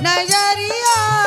नज़रिया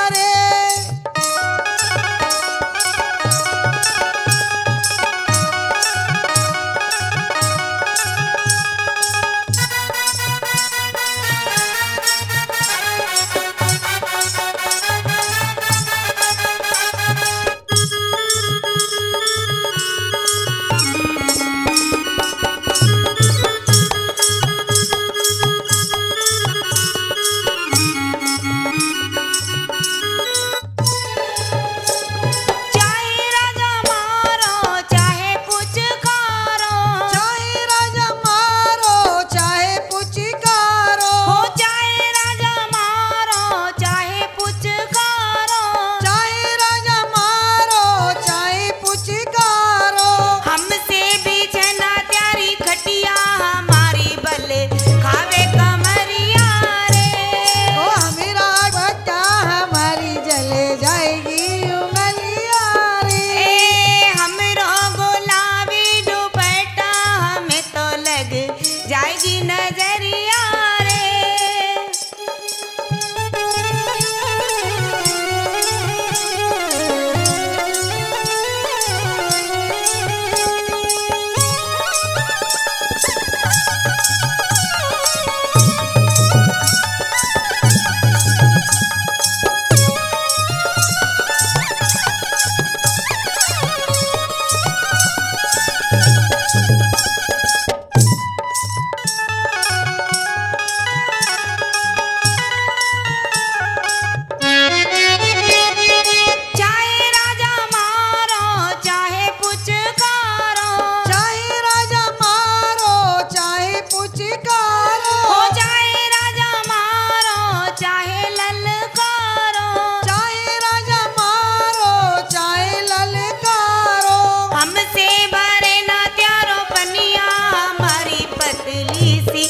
ಬಯಲಿಸಿ